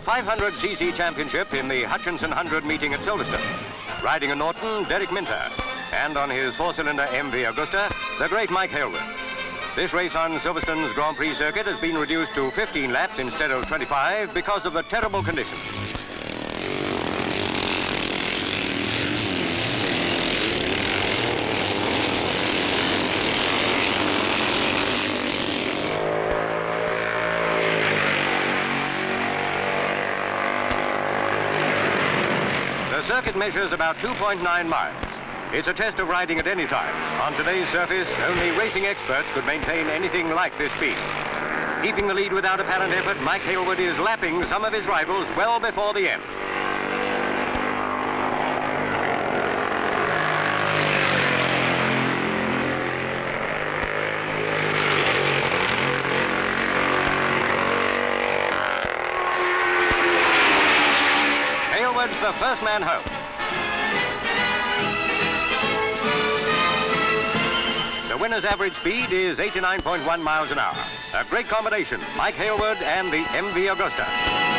the 500cc championship in the Hutchinson 100 meeting at Silverstone. Riding a Norton, Derek Minter. And on his four-cylinder MV Agusta, the great Mike Hailwood. This race on Silverstone's Grand Prix circuit has been reduced to 15 laps instead of 25 because of the terrible conditions. The circuit measures about 2.9 miles. It's a test of riding at any time. On today's surface, only racing experts could maintain anything like this speed. Keeping the lead without apparent effort, Mike Hailwood is lapping some of his rivals well before the end. Hailwood's the first man home. The winner's average speed is 89.1 miles an hour. A great combination, Mike Hailwood and the MV Agusta.